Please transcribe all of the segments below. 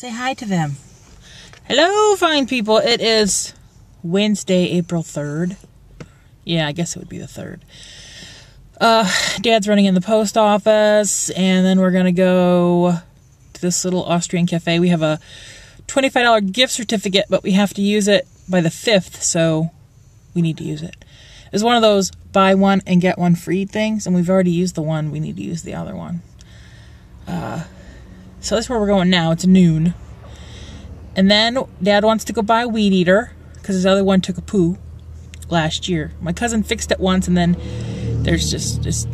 Say hi to them. Hello, fine people. It is Wednesday, April 3rd. Yeah, I guess it would be the 3rd. Uh, Dad's running in the post office, and then we're gonna go to this little Austrian cafe. We have a $25 gift certificate, but we have to use it by the 5th, so we need to use it. It's one of those buy one and get one free things, and we've already used the one. We need to use the other one. Uh, so that's where we're going now. It's noon. And then Dad wants to go buy a weed eater because his other one took a poo last year. My cousin fixed it once, and then there's just just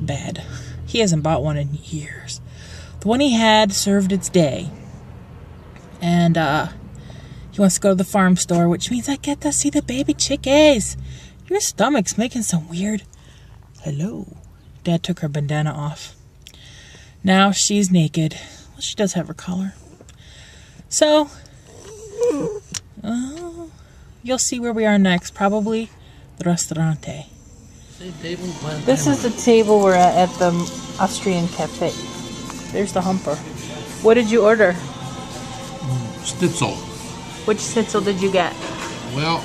bad. He hasn't bought one in years. The one he had served its day, and uh, he wants to go to the farm store, which means I get to see the baby chickies. Your stomach's making some weird. Hello. Dad took her bandana off. Now she's naked. Well, she does have her collar. So, uh, you'll see where we are next. Probably the restaurante. This is the table we're at at the Austrian cafe. There's the humper. What did you order? Stitzel. Which stitzel did you get? Well,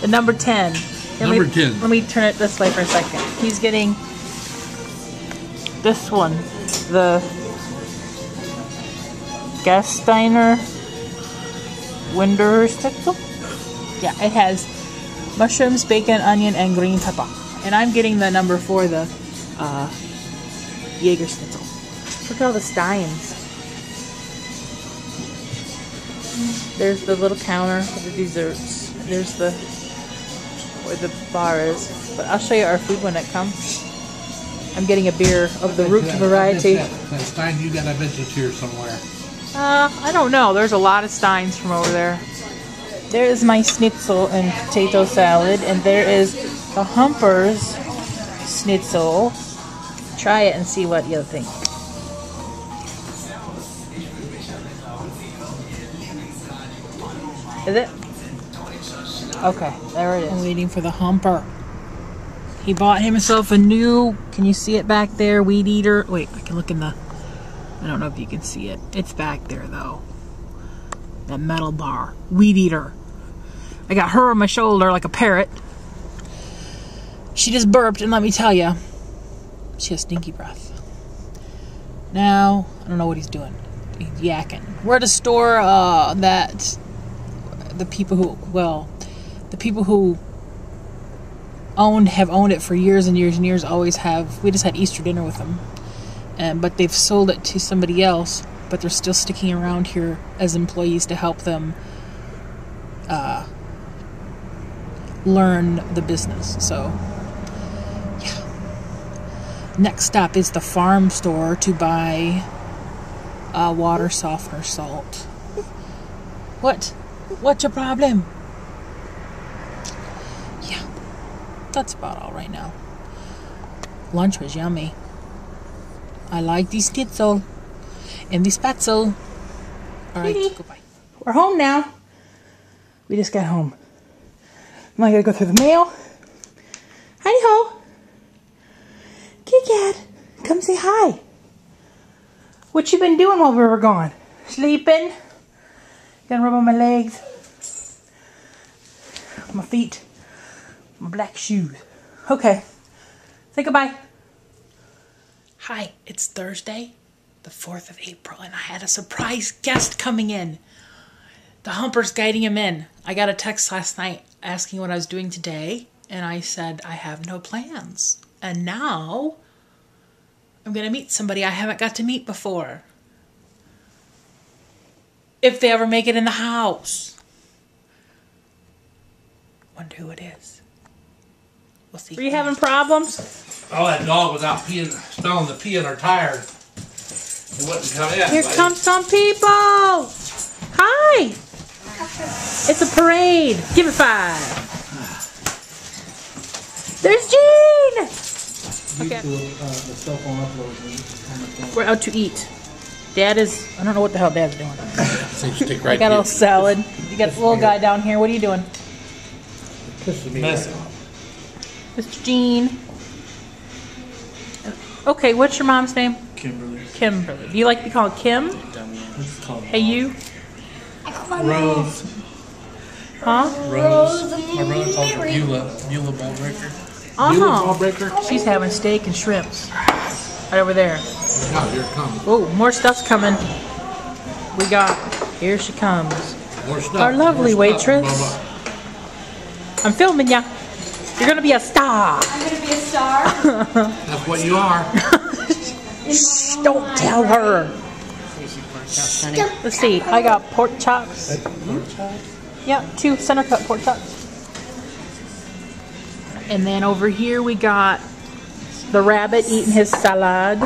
The number 10. Let Number me, 10. Let me turn it this way for a second. He's getting this one. The Gasteiner Wiener Schnitzel. Yeah, it has mushrooms, bacon, onion, and green pepper. And I'm getting the number four, the uh, Jaeger Schnitzel. Look at all the steins. There's the little counter for the desserts. There's the where the bar is. But I'll show you our food when it comes. I'm getting a beer of the root variety. That, that Stein, you got a visit here somewhere. Uh, I don't know. There's a lot of steins from over there. There is my schnitzel and potato salad, and there is the Humper's schnitzel. Try it and see what you think. Is it? Okay, there it is. I'm waiting for the Humper. He bought himself a new, can you see it back there, weed eater? Wait, I can look in the, I don't know if you can see it. It's back there though. That metal bar. Weed eater. I got her on my shoulder like a parrot. She just burped, and let me tell you, she has stinky breath. Now, I don't know what he's doing. He's yakking. We're at a store uh, that the people who, well, the people who owned have owned it for years and years and years always have we just had easter dinner with them. And but they've sold it to somebody else but they're still sticking around here as employees to help them uh, learn the business. So yeah. Next stop is the farm store to buy uh, water softener salt. What? What's your problem yeah that's about all right now. Lunch was yummy. I like the schnitzel and the spatzel. All right, goodbye. We're home now. We just got home. Now I gotta go through the mail. Hi ho. Kit Kat, come say hi. What you been doing while we were gone? Sleeping? Gonna rub on my legs, my feet my black shoes. Okay. Say goodbye. Hi, it's Thursday, the 4th of April, and I had a surprise guest coming in. The Humper's guiding him in. I got a text last night asking what I was doing today, and I said, I have no plans. And now I'm going to meet somebody I haven't got to meet before. If they ever make it in the house. Wonder who it is. We'll see. Are you having problems? Oh, that dog was out peeing, smelling the pee in her tires. It wouldn't come in. Here but- come some people. Hi. It's a parade. Give it five. There's Gene. Okay. We're out to eat. Dad is, I don't know what the hell Dad's doing. So you stick I right got a little salad. You got a little guy down here. What are you doing? Messing. Mr. Gene. Okay, what's your mom's name? Kimberly. Kimberly? Do you like to be called Kim? Hey, you? Rose. Huh? Rose. My brother calls her Beulah. Beulah Ballbreaker. Uh-huh. breaker? She's having steak and shrimps. Right over there. Now here it comes. Oh, more stuff's coming. We got, here she comes. More stuff. Our lovely more waitress. Bubba. I'm filming ya. You're gonna be a star. I'm gonna be a star. That's what you are. Shh, don't tell her. Let's see. I got pork chops. Yeah, two center cut pork chops. And then over here we got the rabbit eating his salad.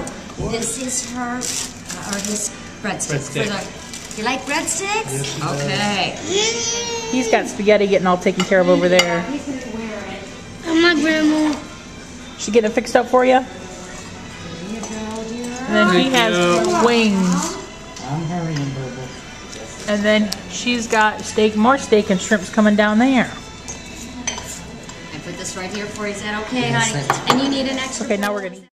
This is her, or his breadsticks. For Breadstick. the, you like breadsticks? okay. He's got spaghetti getting all taken care of over there. She getting it fixed up for you? And then he has wings. I'm hurrying, Bubba. And then she's got steak, more steak and shrimps coming down there. I put this right here for you. Is that okay, honey? And you need an extra. Okay, now we're gonna eat.